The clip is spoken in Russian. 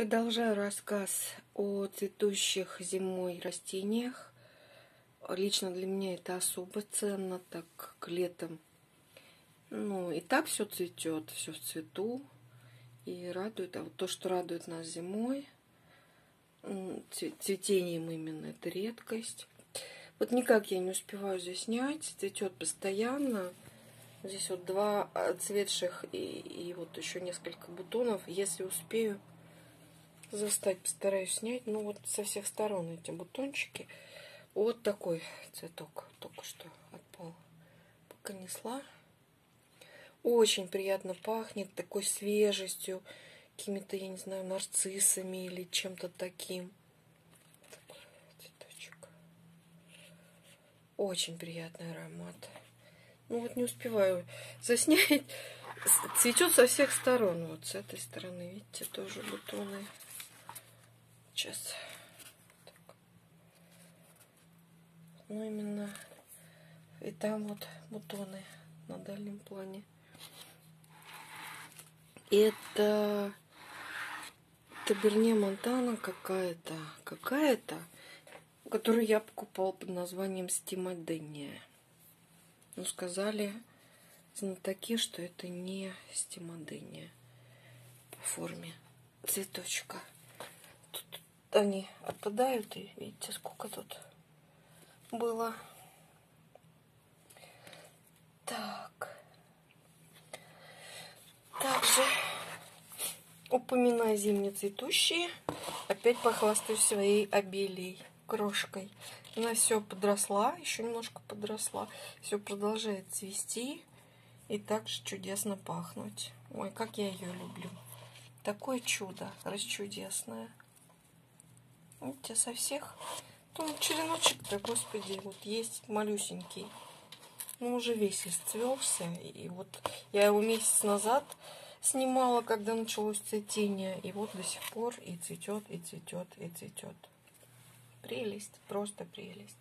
Продолжаю рассказ о цветущих зимой растениях. Лично для меня это особо ценно, так как летом ну, и так все цветет, все в цвету и радует. А вот то, что радует нас зимой, цветением именно, это редкость. Вот никак я не успеваю здесь снять, цветет постоянно. Здесь вот два цветших и, и вот еще несколько бутонов. Если успею застать, постараюсь снять. Ну вот со всех сторон эти бутончики. Вот такой цветок только что отпал. Пока несла. Очень приятно пахнет такой свежестью, какими-то, я не знаю, нарциссами или чем-то таким. Цветочек. Очень приятный аромат. Ну вот не успеваю заснять. Цветет со всех сторон. Вот с этой стороны, видите, тоже бутоны. Сейчас. Так. Ну именно и там вот бутоны на дальнем плане. Это Таберне Монтана какая-то, какая-то, которую я покупала под названием Стимадения. Ну, сказали знатоки, что это не стимадения по форме цветочка. Они отпадают, и видите, сколько тут было. Так. Также, упоминая зимние цветущие, опять похвастаюсь своей обелией, крошкой. Она все подросла, еще немножко подросла. Все продолжает цвести и также чудесно пахнуть. Ой, как я ее люблю. Такое чудо, расчудесное. Видите, со всех. Ну, череночек-то, господи, вот есть малюсенький ну, уже весь исцвелся. И вот я его месяц назад снимала, когда началось цветение. И вот до сих пор и цветет, и цветет, и цветет. Прелесть, просто прелесть.